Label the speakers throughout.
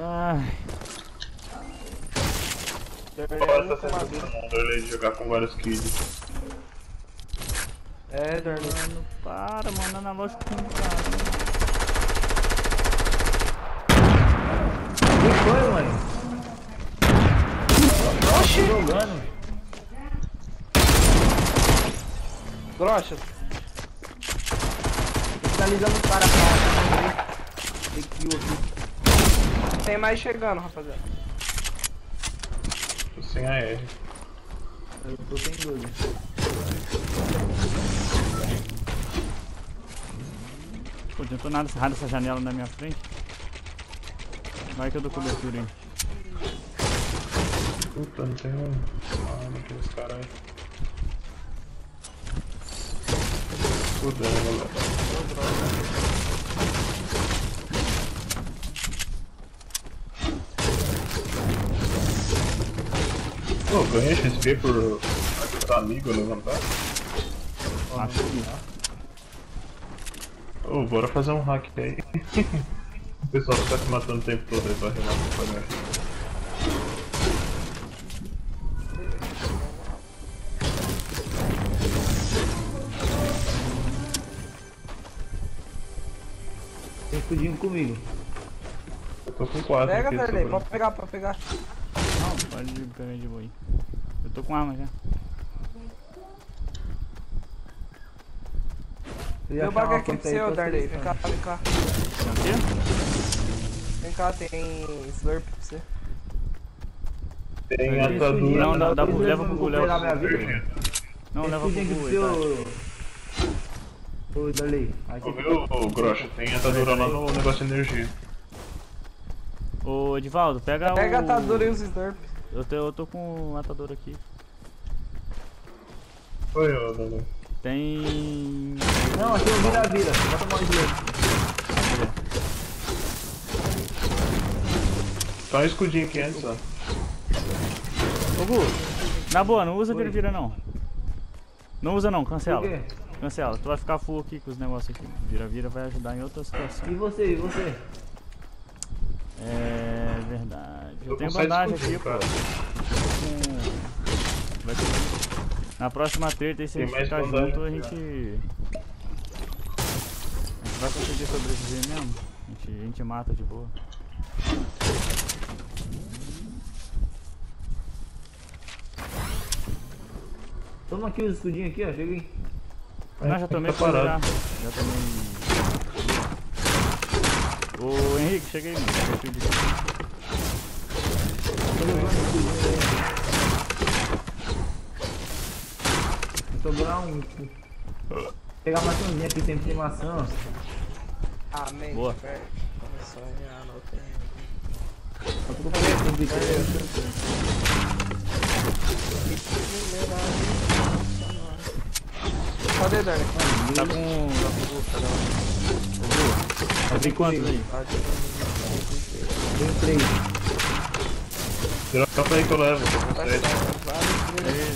Speaker 1: Ai.
Speaker 2: Agora tá sendo todo mundo, ele de jogar com vários kills.
Speaker 3: É, Darley.
Speaker 1: Mano, para, mano, analógico com cara.
Speaker 4: Que foi, mãe?
Speaker 3: Oxi!
Speaker 4: Jogando.
Speaker 3: Grossa.
Speaker 4: Finalizando o cara pra Tem kill aqui.
Speaker 3: Tem mais chegando, rapaziada.
Speaker 2: Tô sem AR.
Speaker 4: Eu tô sem dúvida.
Speaker 1: Pô, tentou nada errado essa janela na minha frente. Vai que eu dou cobertura, hein.
Speaker 2: Puta, não tem um. Ah, não tem os caras aí. Fudeu, galera. Pô, ganhei XP por ajudar amigo a levantar.
Speaker 1: Acho que.
Speaker 2: Ô, bora fazer um hack aí. o pessoal fica se matando o tempo todo aí pra relaxar pra ganhar.
Speaker 4: Tem escudinho comigo.
Speaker 2: Eu tô com 4
Speaker 3: Pega,
Speaker 2: sobrando.
Speaker 3: Pode pegar, pode pegar.
Speaker 1: Pode pegar de aí. Eu tô com arma já.
Speaker 4: Eu ia
Speaker 3: Meu
Speaker 4: achar
Speaker 3: bagulho
Speaker 4: uma
Speaker 3: aqui pro seu, Darley. Vem cá, vem cá.
Speaker 1: Tem o quê?
Speaker 3: Vem cá, tem slurp pra você.
Speaker 2: Tem atadura.
Speaker 1: Não, dá- dá pro- leva pro.
Speaker 2: Virgem.
Speaker 1: Não, leva pro Gu tá?
Speaker 4: Ô, Darley. Aqui
Speaker 2: Ô, viu, Groxa? Tem atadura lá no negócio de energia.
Speaker 1: Ô, Edivaldo, pega,
Speaker 3: Pega a
Speaker 1: o...
Speaker 3: atadura e os slurp.
Speaker 1: Eu tô, eu tô com o atador aqui.
Speaker 2: Foi, ô, Dani.
Speaker 1: Tem...
Speaker 4: Não, aqui é um vira-vira. Bota a mão direita.
Speaker 2: Só um escudinho aqui antes, ó.
Speaker 1: Ô, Gu, na boa, não usa vira-vira não. Não usa não, cancela. Cancela, tu vai ficar full aqui com os negócios aqui. Vira-vira vai ajudar em outra situação.
Speaker 4: E você, e você?
Speaker 1: É verdade. Eu
Speaker 2: Tô
Speaker 1: tenho bandagem aqui, pô. Com- Vai ter... Na próxima treta aí, se a gente
Speaker 2: mais
Speaker 1: ficar junto, a gente... A gente vai conseguir sobreviver mesmo. A gente, a gente mata de boa.
Speaker 4: Toma aqui os escudinhos aqui, ó. Chega aí.
Speaker 1: Não, já tomei
Speaker 2: tá
Speaker 1: tudo já.
Speaker 2: parado.
Speaker 1: Já tomei. Ô Henrique, chega aí, mano.
Speaker 4: Vai sobrar um. Vou Pegar maçãzinha aqui, sempre tem maçã, ó.
Speaker 3: Amém.
Speaker 1: Boa.
Speaker 3: velho. Começou a ganhar, não tem.
Speaker 4: Fazendo tudo aqui.
Speaker 3: Cadê, Darley?
Speaker 1: Tá com. Tá com o Tá tem quantos aí?
Speaker 4: Tem três.
Speaker 2: Dropa aí que eu levo,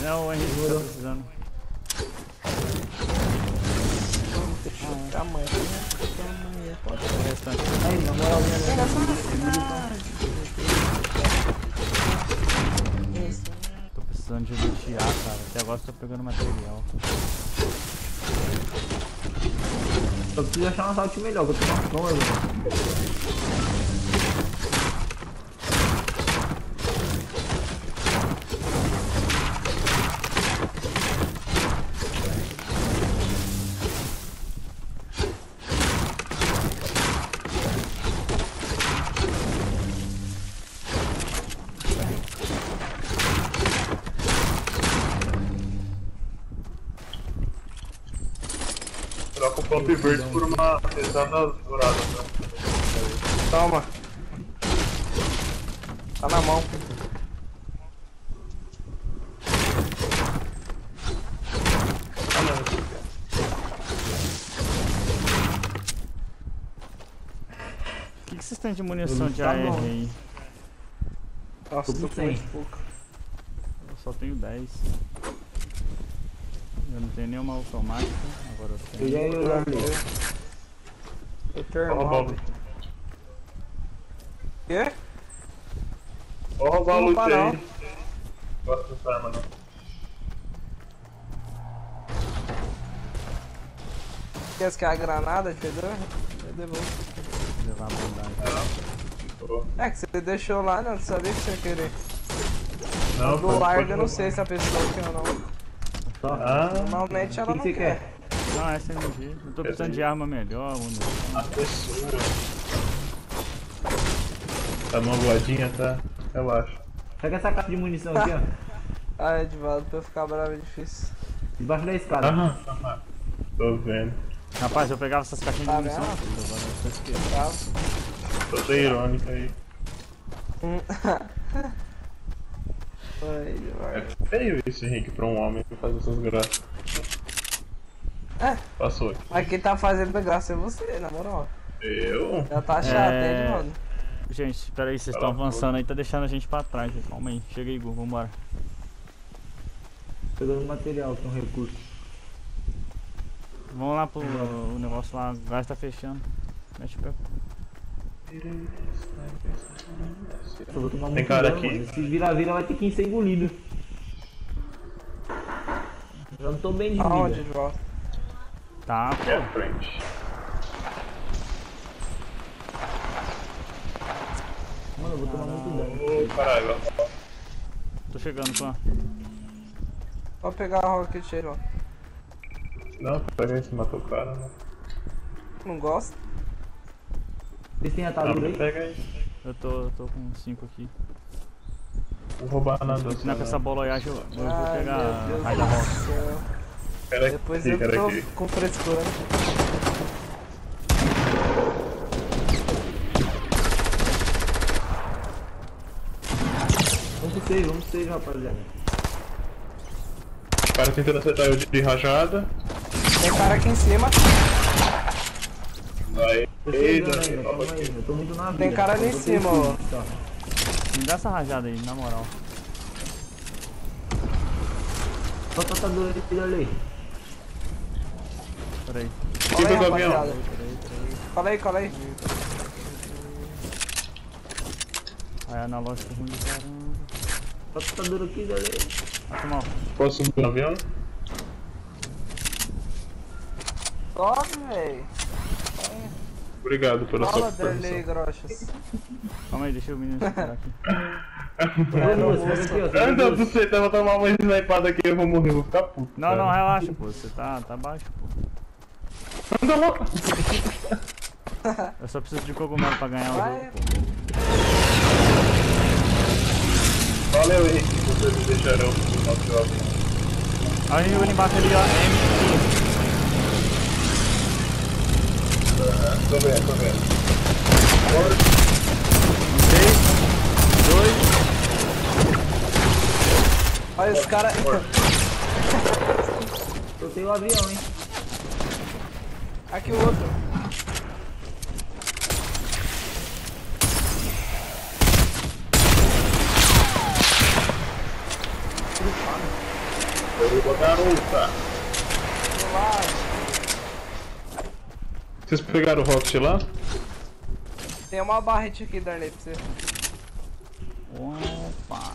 Speaker 1: Não, o Henrique tá precisando.
Speaker 3: Amanhã.
Speaker 1: Pode ser o restante.
Speaker 4: Aí, na moralzinha
Speaker 1: precisando de lutear, cara. Até agora tô pegando material.
Speaker 4: Só preciso achar uma salto melhor, que eu tô com fome,
Speaker 2: pump verde por uma pesada dourada, tá?
Speaker 3: Toma. Tá na mão.
Speaker 1: O que, que vocês têm de munição de
Speaker 4: Tá
Speaker 1: AR
Speaker 4: bom.
Speaker 1: aí?
Speaker 3: Nossa,
Speaker 4: tô com
Speaker 3: muito pouco.
Speaker 1: Eu só tenho 10. Eu não tenho nenhuma automática, agora eu
Speaker 4: Eu
Speaker 1: tenho.
Speaker 4: já ia lá ver.
Speaker 3: Eu tenho.
Speaker 2: Bob.
Speaker 3: Quê?
Speaker 2: Vou roubar o loot aí. Gosto dessa arma não.
Speaker 3: Quer que é a granada, entendeu? Eu devolvo.
Speaker 1: Levar a bondade.
Speaker 2: Pô.
Speaker 3: É que você deixou lá, não sabia que você ia querer.
Speaker 2: Não,
Speaker 3: Do
Speaker 2: pode
Speaker 3: eu não sei se a pessoa quer ou não.
Speaker 4: Só.
Speaker 2: Ah,
Speaker 3: Normalmente ela
Speaker 4: que,
Speaker 3: não
Speaker 4: que
Speaker 3: quer.
Speaker 4: quer?
Speaker 1: Não, SMG. Eu tô precisando de arma melhor, munição.
Speaker 2: a pessoa. Tá magoadinha, tá? Relaxa.
Speaker 4: Pega essa caixa de munição aqui, ó.
Speaker 3: Ah, Edvaldo, pra eu ficar bravo é difícil.
Speaker 4: Debaixo da escada.
Speaker 2: Aham, aham. Tô vendo.
Speaker 1: Rapaz, eu pegava essas caixinhas de
Speaker 3: Tá
Speaker 1: munição
Speaker 3: vendo?
Speaker 1: tudo, agora eu tô esquecendo.
Speaker 3: Tá?
Speaker 2: Tô bem irônica aí. É feio isso, Henrique, pra um homem fazer essas graças.
Speaker 3: É.
Speaker 2: Passou aqui.
Speaker 3: Mas quem tá fazendo graça é você, na moral.
Speaker 2: Eu?
Speaker 3: Já tá chato,
Speaker 1: É.
Speaker 3: hein, Edvaldo?
Speaker 1: Gente, peraí, vocês estão avançando aí, tá deixando a gente pra trás. Calma aí, chega aí, Gu, vambora.
Speaker 4: Pegando material, um recurso.
Speaker 1: Vamos lá pro o negócio lá, o gás tá fechando. Mexe o pé.
Speaker 4: Só vou tomar
Speaker 2: Tem
Speaker 4: muito
Speaker 2: cara aqui?
Speaker 4: mano. Esse vira-vira vai ter que ser engolido. Já não tô bem de
Speaker 3: Aonde,
Speaker 4: vida.
Speaker 3: Edvaldo?
Speaker 1: Tá,
Speaker 2: Aqui à
Speaker 1: pô.
Speaker 2: frente.
Speaker 4: Mano, eu vou tomar muito dano.
Speaker 2: Ô, caralho.
Speaker 1: Tô chegando, Clã.
Speaker 3: Pode pegar a rocket aí, ó.
Speaker 2: Não, pega esse matou o cara, né?
Speaker 3: Não gosta?
Speaker 4: Vocês têm atadura aí?
Speaker 2: pega aí.
Speaker 1: Eu tô, eu tô com 5 aqui.
Speaker 2: Vou roubar nada.
Speaker 1: Não, com essa boloiagem eu, eu vou pegar a raio da
Speaker 3: céu.
Speaker 2: Pera
Speaker 3: Depois
Speaker 2: aqui,
Speaker 3: eu tô
Speaker 2: aqui.
Speaker 3: com frescura.
Speaker 4: Vamos save, vamos save, rapaziada.
Speaker 2: O cara tentando acertar eu de, de rajada.
Speaker 3: Tem cara aqui em cima.
Speaker 2: Vai.
Speaker 4: Tô
Speaker 2: Eita,
Speaker 4: chegando ainda,
Speaker 2: calma
Speaker 4: aí. Eu tô muito na vida.
Speaker 3: Tem cara ali
Speaker 4: Eu
Speaker 3: em cima, ó.
Speaker 4: tá.
Speaker 1: Me dá essa rajada aí, na moral.
Speaker 4: Só a aí, filho ali.
Speaker 1: Peraí.
Speaker 3: Aí,
Speaker 2: do avião.
Speaker 3: rapaziada. Cola aí, cola aí.
Speaker 1: Raio analógico ruim de caramba.
Speaker 4: Só a atadura aqui, galera.
Speaker 1: Foi mal.
Speaker 2: Posso subir no avião?
Speaker 3: Sobe, véi.
Speaker 2: Obrigado pela
Speaker 3: Cola
Speaker 2: sua
Speaker 3: aí, groxas.
Speaker 1: Calma aí, deixa o menino esperar aqui.
Speaker 3: É,
Speaker 2: do céu, eu vou tomar uma snipada aqui eu vou morrer, vou ficar puto.
Speaker 1: Não,
Speaker 2: cara.
Speaker 1: não, relaxa, pô. Você tá, tá baixo, pô.
Speaker 2: Não, não.
Speaker 1: Eu só preciso de cogumelo pra ganhar o
Speaker 3: Vai.
Speaker 1: jogo, pô.
Speaker 2: Valeu, Henrique, vocês me deixarão no nosso avião.
Speaker 1: Olha o embaixo ali, ó.
Speaker 2: Tô vendo, tô vendo.
Speaker 1: 3, 2,
Speaker 3: Olha os caras.
Speaker 4: Soltei o avião, hein.
Speaker 3: Aqui o outro.
Speaker 2: Eu vou botar no tá.
Speaker 3: Do lado.
Speaker 2: Vocês pegaram o Rocket lá?
Speaker 3: Tem uma barrete aqui, Darley, pra você.
Speaker 1: Opa.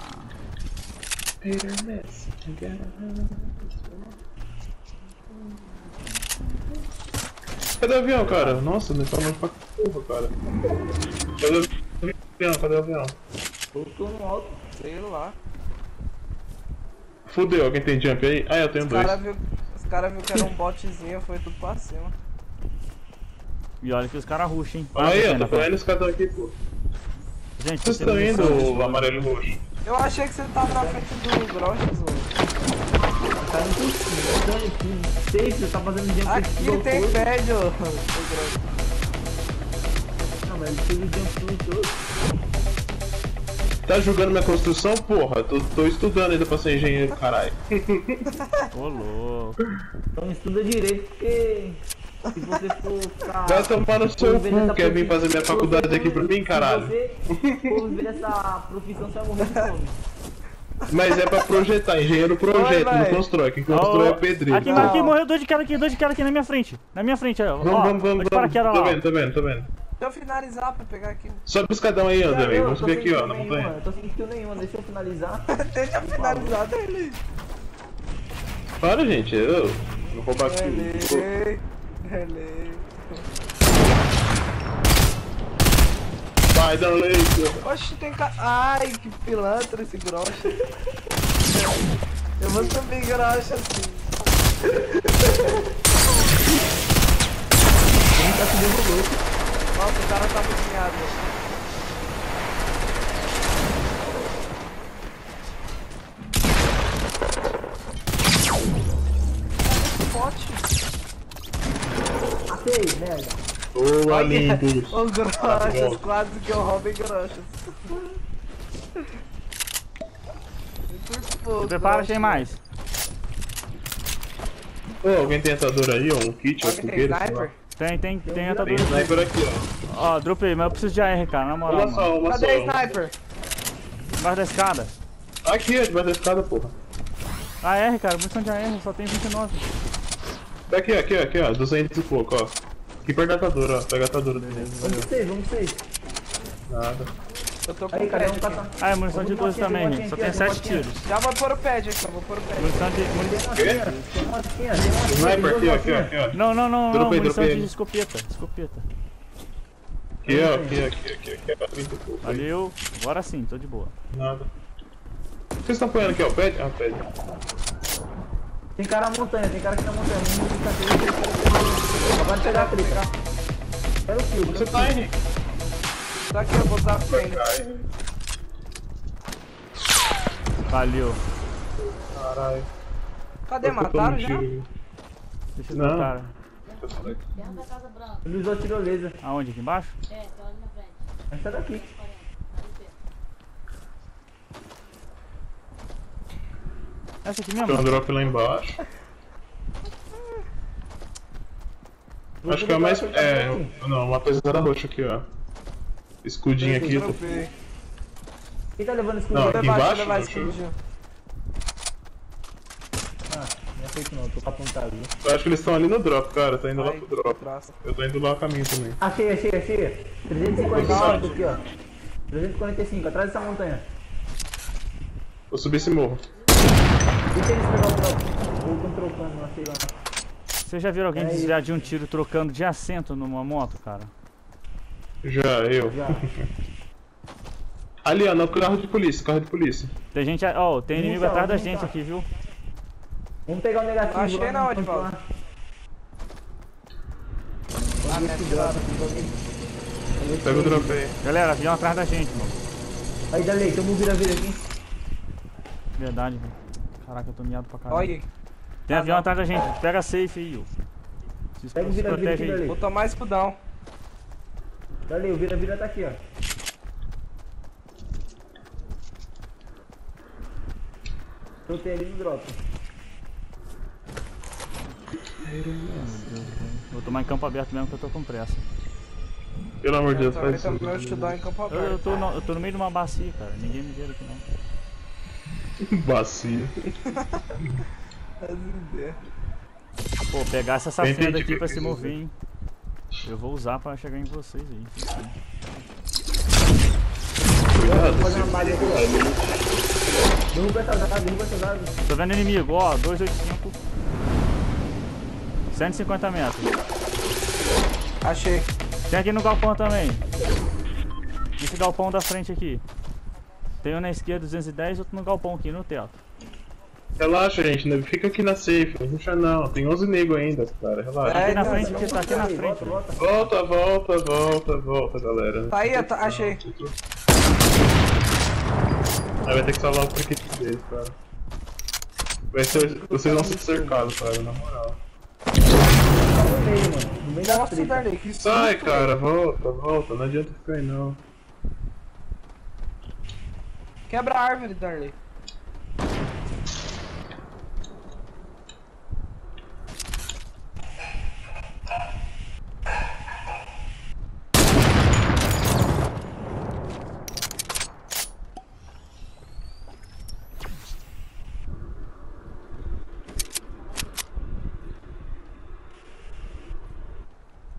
Speaker 2: Cadê o avião, cara? Nossa, não tá muito pra porra, cara. Cadê o avião? Cadê o avião?
Speaker 4: Soltou no alto.
Speaker 3: Sei lá.
Speaker 2: Fudeu, alguém tem jump aí? Ah, eu tenho
Speaker 3: Os
Speaker 2: dois.
Speaker 3: caras viu, os cara viu que era um botzinho, foi tudo pra cima.
Speaker 1: E olha que os caras rusham, hein?
Speaker 2: Olha aí,
Speaker 1: tá
Speaker 2: eu tô vendo esse cara aqui, pô.
Speaker 1: Gente,
Speaker 2: Vocês estão indo, o amarelo e roxo.
Speaker 3: Eu achei que você tava na frente do Groshas, mano.
Speaker 4: Tá impossível. Tá aqui. Safe, você tá fazendo jump
Speaker 3: Aqui tem ô Groshas.
Speaker 4: Não, mas ele fez o jump todo.
Speaker 2: Tá julgando minha construção? Porra, tô, tô estudando ainda pra ser engenheiro, caralho.
Speaker 1: Ô, louco.
Speaker 4: Então estuda direito, porque se você for ficar...
Speaker 2: Vai tomar no seu cu, quer vir fazer minha faculdade aqui pra mim, caralho?
Speaker 4: Se você for viver nessa profissão, você vai morrer de fome.
Speaker 2: Mas é pra projetar, engenheiro projeta, não constrói. Quem constrói é pedreiro.
Speaker 1: Aqui, aqui, morreu dois de cara aqui, dois de cara aqui na minha frente. Na minha frente, ó.
Speaker 2: Vamos,
Speaker 1: ó,
Speaker 2: vamos, vamos. Tô vendo, tô vendo, tô vendo.
Speaker 3: Deixa eu finalizar pra pegar aqui.
Speaker 2: Sobe o escadão aí, André. Vamos subir aqui, ó, na montanha.
Speaker 4: Eu tô sem kill nenhuma, deixa eu finalizar.
Speaker 3: Deixa eu finalizar dele.
Speaker 2: Para, gente. Eu vou roubar aqui.
Speaker 3: Relei.
Speaker 2: Vai, Darley.
Speaker 3: Oxe, tem ca... Ai, que pilantra esse grocha. Eu vou subir grocha assim.
Speaker 4: Ele tá se derrubou.
Speaker 3: Nossa, o cara tá cozinhado.
Speaker 4: Matei, merda.
Speaker 2: Boa, lindos.
Speaker 3: Os grochas, quase que eu roubo em grochas. Muito pouco,
Speaker 1: Prepara, tem mais.
Speaker 2: Ô, alguém tem atador aí, ó? Um kit, uma
Speaker 3: Alguém tem
Speaker 2: sei lá.
Speaker 1: Tem, tem, tem
Speaker 2: Tem
Speaker 1: atadura.
Speaker 2: sniper aqui, ó.
Speaker 1: Ó, dropei, mas eu preciso de AR, cara, na moral,
Speaker 2: Uma só, uma
Speaker 3: Cadê
Speaker 2: só.
Speaker 3: a sniper?
Speaker 1: Embaixo da escada.
Speaker 2: Aqui, debaixo da escada, porra.
Speaker 1: AR, cara, munição de AR, só tem 29.
Speaker 2: Aqui, aqui, aqui, ó. 200 e pouco, ó. Aqui perto da atadura, ó. Pega a atadura dele.
Speaker 4: Vamos com vocês, vamos com vocês.
Speaker 2: Nada.
Speaker 3: Eu tô com
Speaker 4: Aí, cadê um
Speaker 3: pad aqui.
Speaker 4: cata?
Speaker 1: Ah, é munição de
Speaker 4: Tem uma
Speaker 1: 12
Speaker 4: aqui, tem
Speaker 1: também, gente. Só
Speaker 4: aqui,
Speaker 1: tem
Speaker 4: tem uma
Speaker 1: 7
Speaker 4: aqui.
Speaker 1: tiros.
Speaker 3: Já vou pôr o pad aqui, eu vou pôr o pad.
Speaker 1: Munição de. muni-
Speaker 4: Tem uma
Speaker 2: Quê?
Speaker 4: aqui, ó. Tem uma aqui, ó. Tem uma aqui.
Speaker 2: Sniper
Speaker 4: tem
Speaker 2: aqui, aqui, ó, aqui, ó.
Speaker 1: Não, não, não, não,
Speaker 2: Dropei,
Speaker 1: munição
Speaker 2: dropei.
Speaker 1: de escopeta. Escopeta.
Speaker 2: Aqui, ó, aqui, aqui, aqui, aqui, ó. 30 pouco. aí.
Speaker 1: Valeu. Agora sim, tô de boa.
Speaker 2: Nada. O que vocês estão apoiando aqui, ó? Pad? Ah, pad.
Speaker 4: Tem cara na montanha, tem cara aqui na montanha. Tá. Agora pegar a treta. Quero o kill.
Speaker 2: Você tá, Henrique?
Speaker 3: Tá aqui, eu vou usar a frente.
Speaker 2: Cai.
Speaker 1: Valeu.
Speaker 2: Caralho.
Speaker 3: Cadê? Mataram já?
Speaker 1: Deixa eu
Speaker 2: Não.
Speaker 5: Dentro da Casa Branca.
Speaker 4: Ele usou tirolesa.
Speaker 1: Aonde? Aqui embaixo?
Speaker 5: É, tá ali na frente.
Speaker 4: Mas sai daqui.
Speaker 1: Essa aqui
Speaker 2: Tem um
Speaker 1: mesmo?
Speaker 2: drop lá embaixo. Acho que é o mais. É, não, uma coisa da roxa aqui, ó. Escudinho aqui. tô-.
Speaker 4: Quem tá levando escudo?
Speaker 2: Não,
Speaker 3: Vou
Speaker 2: aqui
Speaker 3: vou
Speaker 2: embaixo,
Speaker 3: levar
Speaker 2: não,
Speaker 3: esse escudinho.
Speaker 4: Ah, não, tô com apontado.
Speaker 2: Eu acho que eles estão ali no drop, cara. Tô indo lá
Speaker 3: Ai,
Speaker 2: pro drop.
Speaker 3: traça.
Speaker 2: Eu tô indo lá a caminho também.
Speaker 4: Achei, achei, achei. 345 aqui, ó. 345, atrás dessa montanha.
Speaker 2: Vou subir esse morro.
Speaker 4: Deixa eles pegar o drop. Ou estão trocando, sei lá.
Speaker 1: Vocês já viram alguém
Speaker 4: É
Speaker 1: desviar de um tiro trocando de assento numa moto, cara?
Speaker 2: Já, eu.
Speaker 4: Já.
Speaker 2: Ali, ó, no carro de polícia, carro de polícia.
Speaker 1: Tem gente. Ó, tem inimigo atrás da gente aqui, viu?
Speaker 4: Vamos pegar o negativo.
Speaker 3: Achei Edivaldo.
Speaker 4: canto lá.
Speaker 3: Ah.
Speaker 2: Pega o drop aí.
Speaker 1: Galera, avião atrás da gente, mano.
Speaker 4: Aí, Dalei, tamo vira-vira aqui.
Speaker 1: Verdade, velho. Caraca, eu tô miado pra caralho.
Speaker 3: Olha aí.
Speaker 1: Tem
Speaker 3: Ah,
Speaker 1: avião atrás da gente. Pega a safe aí, ó. Se,
Speaker 4: Pega vira-vira
Speaker 1: protege
Speaker 4: aqui,
Speaker 1: aí.
Speaker 4: Dalei.
Speaker 3: Vou tomar escudão.
Speaker 4: Dalei, o vira-vira tá aqui, ó. Trotei ali no drop.
Speaker 1: Vou tomar em campo aberto mesmo que eu tô com pressa.
Speaker 2: Pelo amor de
Speaker 3: Eu
Speaker 2: Deus, faz isso.
Speaker 1: Eu, tô no, eu tô no meio de uma bacia, cara. Ninguém me vê aqui não.
Speaker 2: Bacia.
Speaker 1: Pô, pegar essa
Speaker 2: Eu entendi
Speaker 1: safena
Speaker 2: o
Speaker 1: aqui pra se mover, hein? Eu vou usar pra chegar em vocês aí.
Speaker 2: Cuidado,
Speaker 4: Vou fazer uma base aqui, ó. Derruba essas asas, derruba essas asas.
Speaker 1: Tô vendo inimigo, ó, 285. 150 metros.
Speaker 3: Achei.
Speaker 1: Tem aqui no galpão também. Nesse galpão da frente aqui. Tem um na esquerda 210 outro no galpão aqui no teto.
Speaker 2: Relaxa, gente, né? fica aqui na safe, não ruxa não. Tem 11 nego ainda, cara, relaxa.
Speaker 3: É,
Speaker 1: Aqui na frente, aqui, tá aqui na
Speaker 4: Volta,
Speaker 1: frente.
Speaker 4: volta.
Speaker 2: Volta, volta, volta, volta, galera.
Speaker 3: Tá aí, tá- achei.
Speaker 2: Aí vai ter que salvar o priquito deles, cara. Vai ser, vocês vão ser cercados, cara, na moral.
Speaker 4: Tá no meio, mano. No meio da treta.
Speaker 2: Sai, cara, volta, volta, não adianta ficar aí não.
Speaker 3: Quebra a árvore, Darley.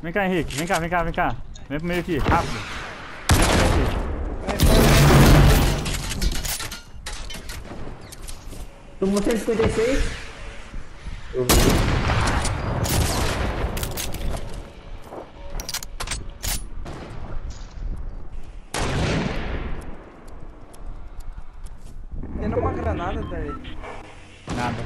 Speaker 1: Vem cá, Henrique. Vem cá, vem cá, vem cá. Vem pro meio aqui, rápido.
Speaker 4: Tomou 156.
Speaker 2: Eu vi.
Speaker 3: Tendo uma granada, Darley.
Speaker 1: Nada.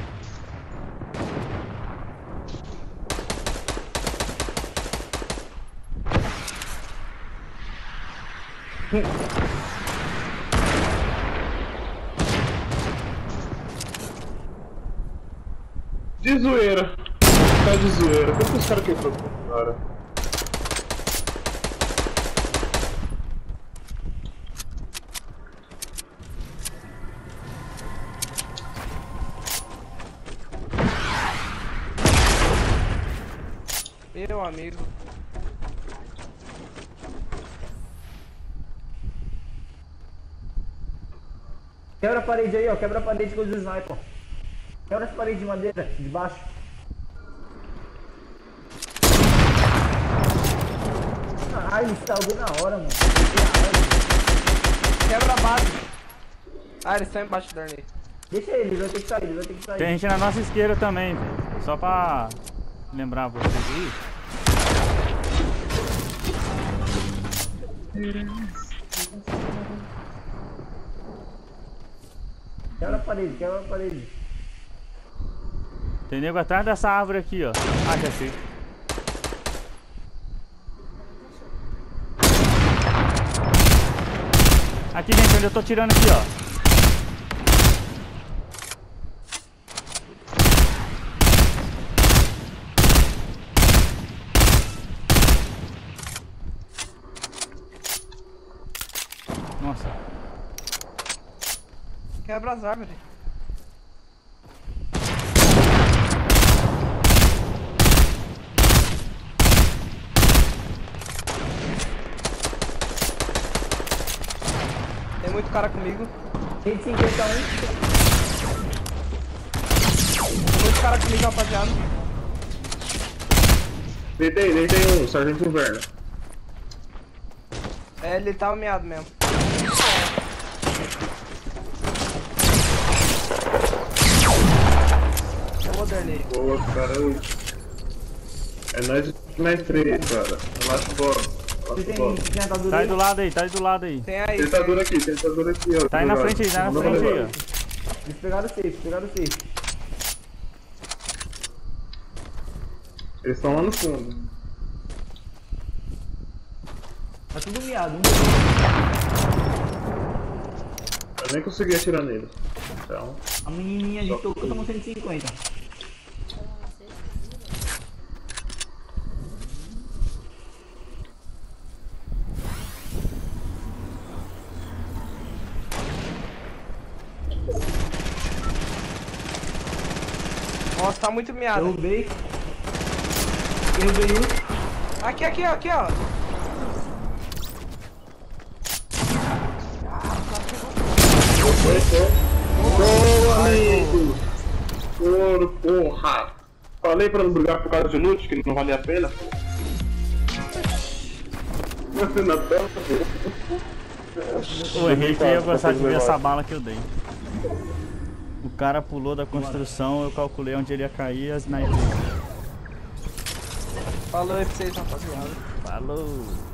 Speaker 2: De zoeira. Tá de zoeira. Como que os caras quebrou cara?
Speaker 3: Meu amigo.
Speaker 4: Quebra a parede aí, ó. Quebra a parede com os sniper. Quebra as paredes de madeira, de baixo. Ah, ele salvou na hora, mano.
Speaker 3: Quebra a base. Ah, eles estão embaixo do Darley.
Speaker 4: Deixa ele, ele vai ter que sair, ele vai ter que sair.
Speaker 1: Tem gente na nossa esquerda também, velho. Só pra lembrar vocês aí.
Speaker 4: Quebra a parede, quebra a parede.
Speaker 1: Tem nego atrás dessa árvore aqui, ó. Ah, já sei. Aqui, gente, onde eu tô tirando aqui, ó. Nossa,
Speaker 3: Quebra as árvores. Tem muito cara comigo.
Speaker 4: 151.
Speaker 3: Tem muito cara comigo, rapaziada.
Speaker 2: Deitei, deitei um, Sargento Inverno.
Speaker 3: É, ele tá meado mesmo. Darley.
Speaker 2: Boa, cara. É nóis mais três, cara. Relaxa, bora.
Speaker 4: Você
Speaker 1: Tá aí
Speaker 4: aí?
Speaker 1: do lado aí, tá aí do lado aí.
Speaker 3: Tem aí.
Speaker 2: Tentador aqui, tentador aqui, ó.
Speaker 1: Tá aí na frente aí, tá na frente aí, ó.
Speaker 4: Eles pegaram o safe, pegaram o safe.
Speaker 2: Eles estão lá no fundo.
Speaker 4: Tá tudo miado. Um
Speaker 2: Eu nem consegui atirar nele. Então.
Speaker 4: A menininha de tocou tomou 150.
Speaker 3: Muito miado.
Speaker 4: Derrubei. Derrubei um.
Speaker 3: Aqui, aqui, aqui, ó.
Speaker 2: Boa, amigo! Ouro, porra! Falei pra não brigar por causa de loot, que não valia a pena. Você não tá,
Speaker 1: O Henrique ia gostar de ver essa bala que eu dei. O cara pulou da construção, eu calculei onde ele ia cair e as sniper.
Speaker 3: Falou aí pra vocês, rapaziada.
Speaker 1: Falou!